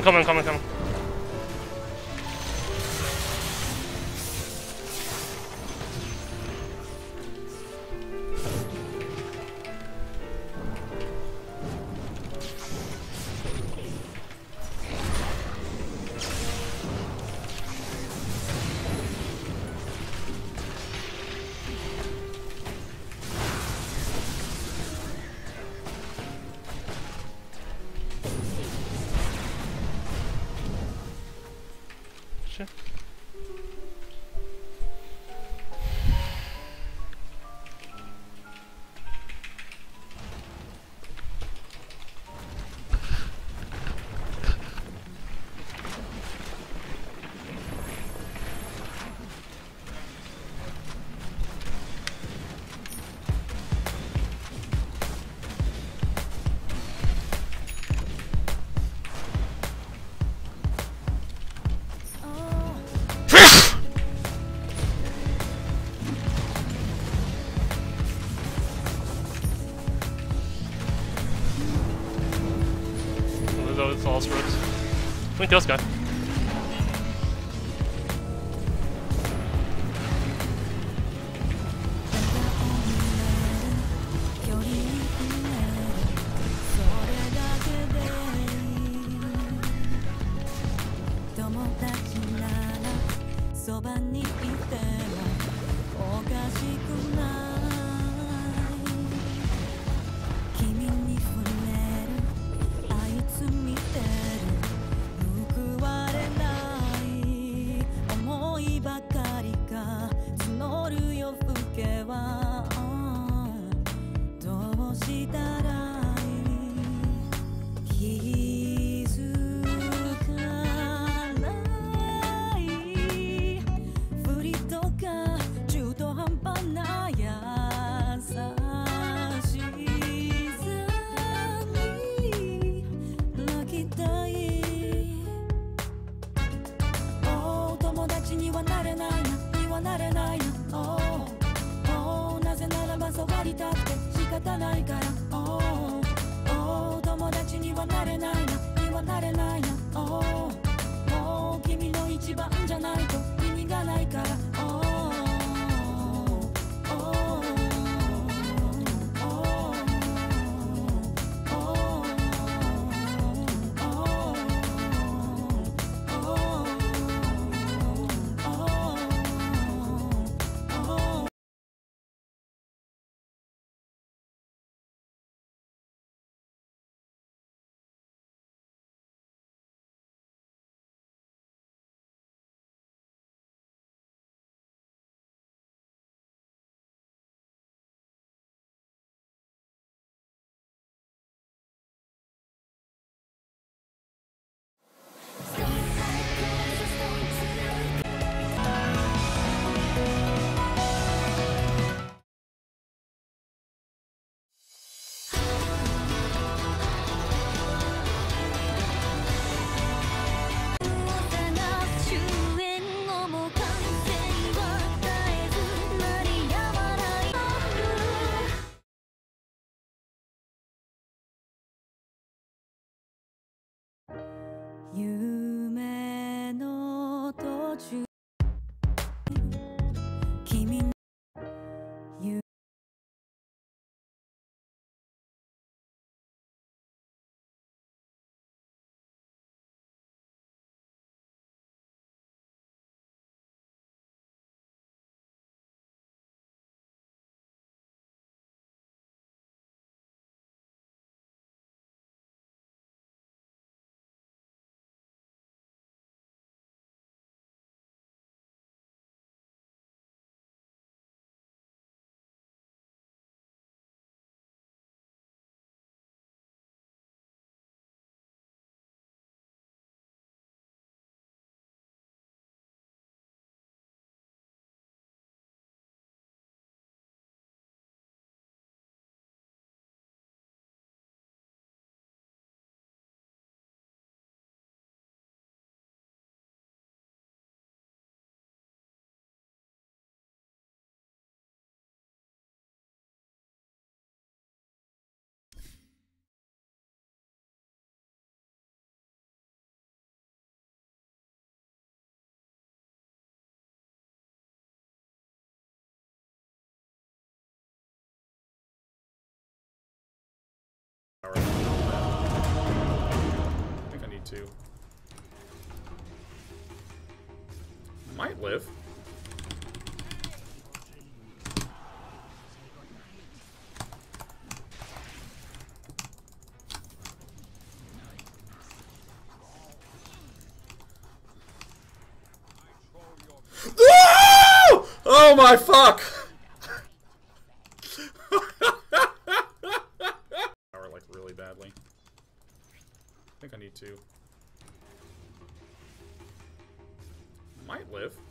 I'm coming, coming, coming. дальше. Can to. Might live. Oh my fuck! Power like really badly. I think I need to. Might live.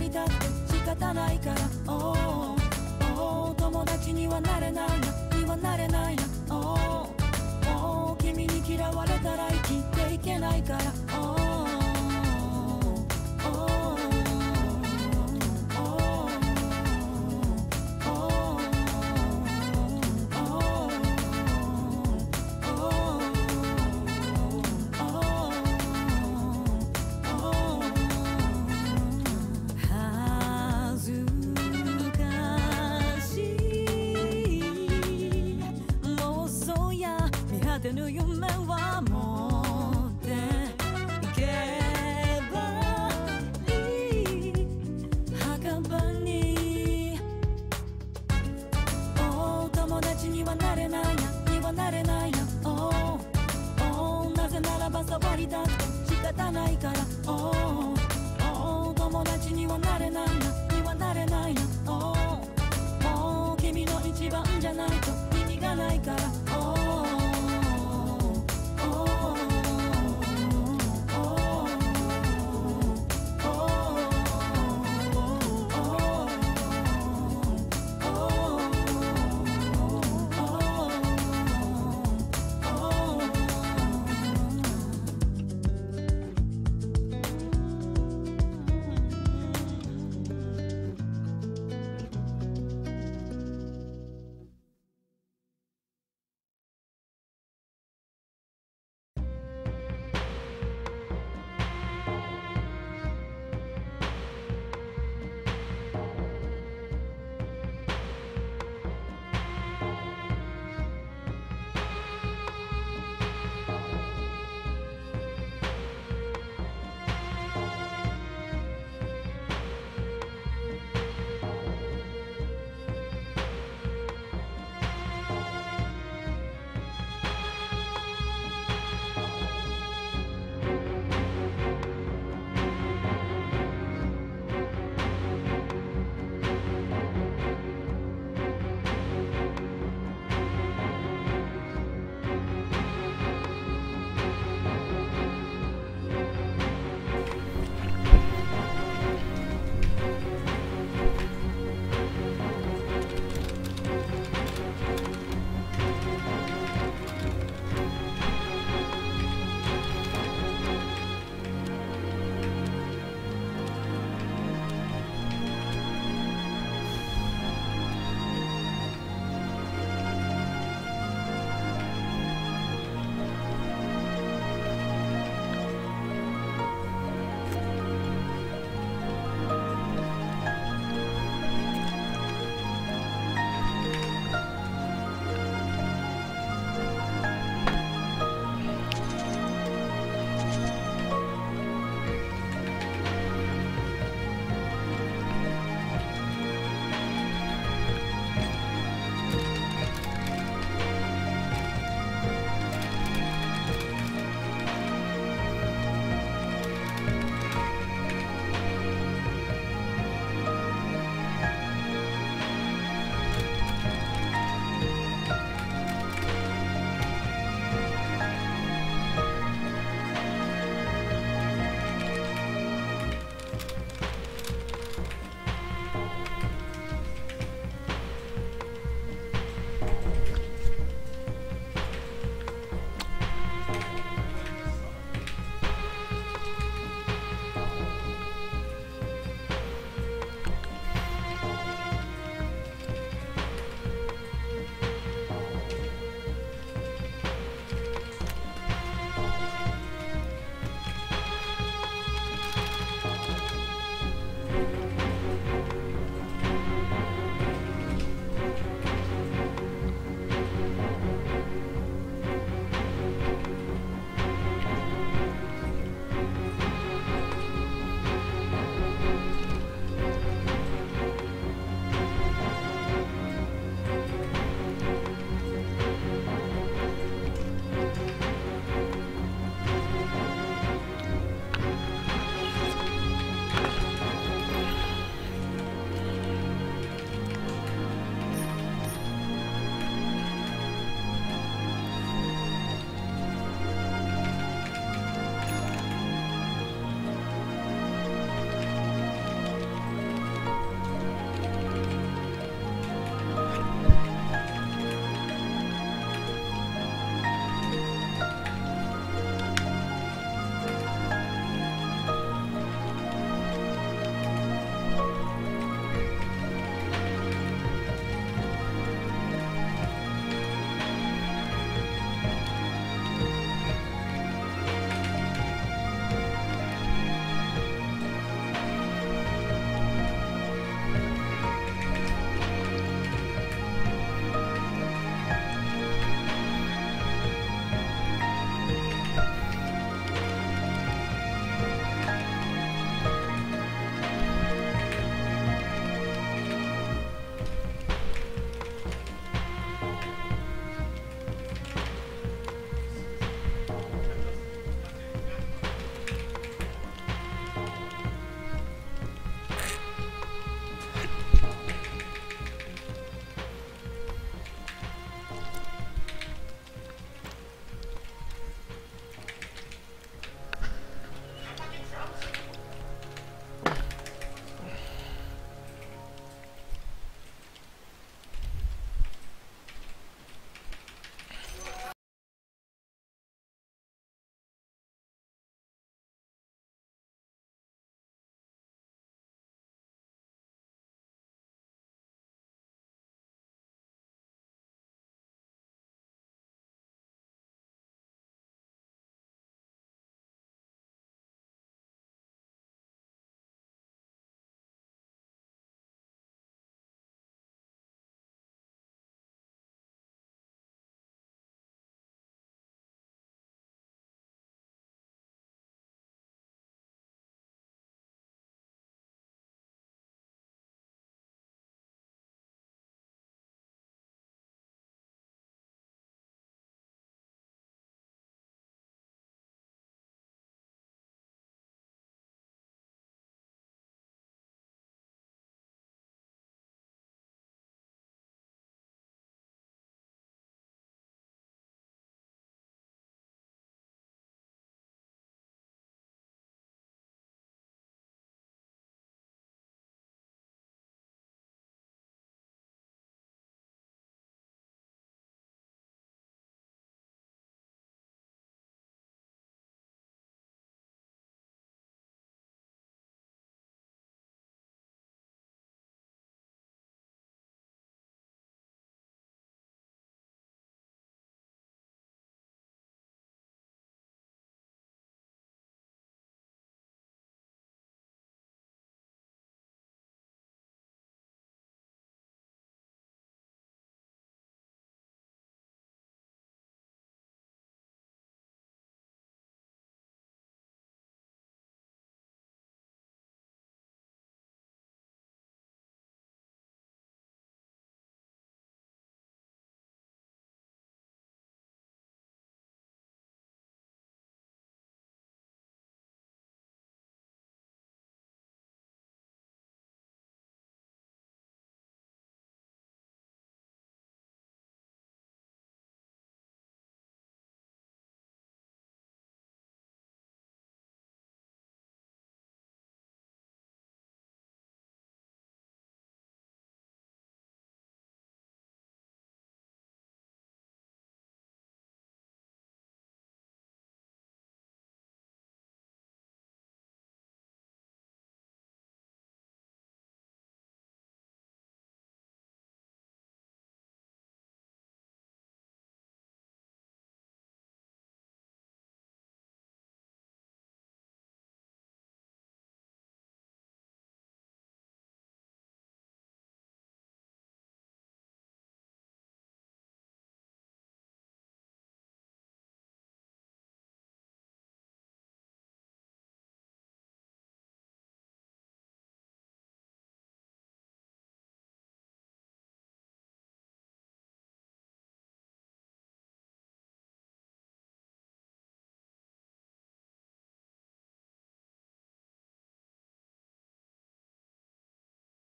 りたくて仕方ないから。oh, oh, 友達にはなれないな。にはなれないな。oh, oh, 君に嫌われたら生きていけないから、oh たら Oh Oh 友達にはなれないなにはなれないな Oh もう君の一番じゃないと意味がないから Oh